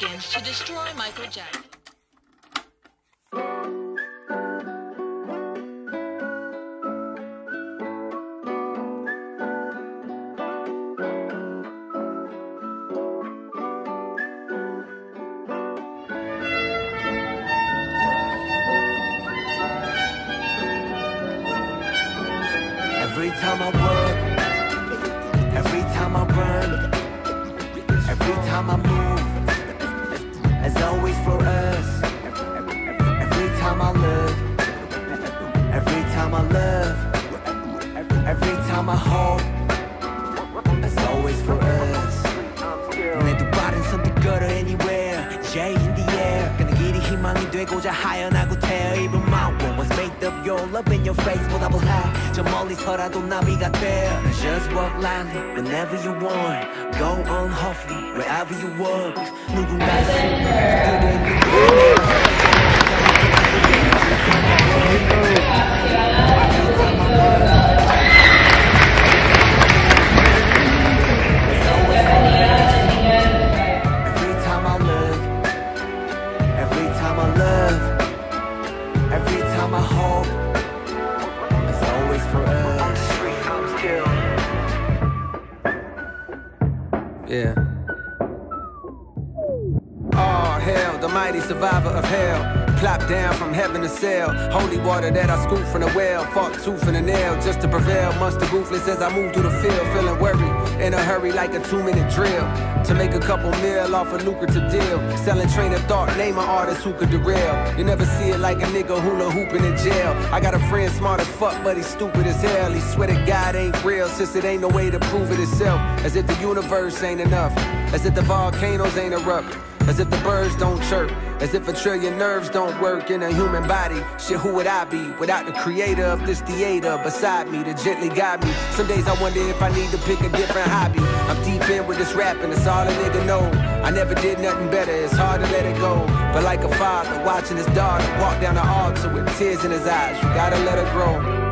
seconds to destroy Michael Jackson. Every time I work, every time I run, every time I move, time I hope, as always for us. 내두 발은 선택걸어 anywhere, J in the air. 그는 길이 희망이 되고자 하연하고 태어 입은 my one was made of your love in your face 보답을 해. 저 멀리서라도 나비가 돼. Just walk lightly whenever you want. Go on hopefully wherever you walk. 누군가의 Every time I hope, it's always for us. Yeah. Oh, hell, the mighty survivor of hell. Plop down from heaven to sail. Holy water that I scooped from the well. Fought tooth and a nail just to prevail. Monster ruthless as I move through the field. Feeling in a hurry like a two minute drill. To make a couple mil off a lucrative deal. Selling train of thought, name an artist who could derail. You never see it like a nigga hula hooping in jail. I got a friend smart as fuck, but he's stupid as hell. He swear to God ain't real, since it ain't no way to prove it itself. As if the universe ain't enough. As if the volcanoes ain't erupting. As if the birds don't chirp. As if a trillion nerves don't work in a human body. Shit, who would I be without the creator of this theater beside me to gently guide me? Some days I wonder if I need to pick a different hobby. I'm deep in with this rapping, it's all a nigga know. I never did nothing better, it's hard to let it go. But like a father watching his daughter walk down the altar with tears in his eyes, you gotta let her grow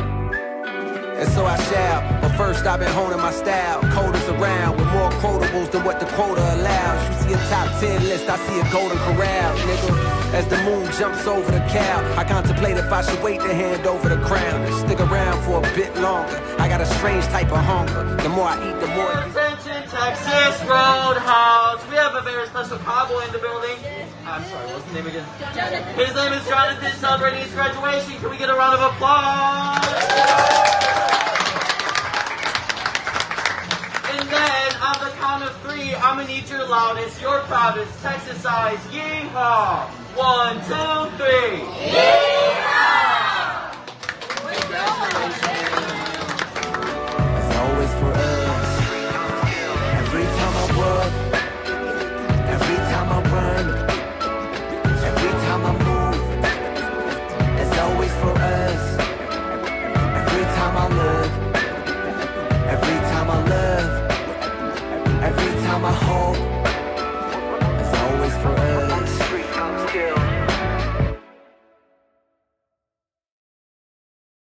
and so I shall. But first, I've been honing my style. Coders around with more quotables than what the quota allows. You see a top 10 list, I see a golden corral, nigga. As the moon jumps over the cow, I contemplate if I should wait to hand over the crown and stick around for a bit longer. I got a strange type of hunger. The more I eat, the more it gets. Attention, Texas Roadhouse. We have a very special cowboy in the building. I'm sorry, what's his name again? His name is Jonathan, celebrating his graduation. Can we get a round of applause? And then, on the count of three, I'm gonna need your loudest, your proudest, Texas eyes. Yeehaw! One, two, three.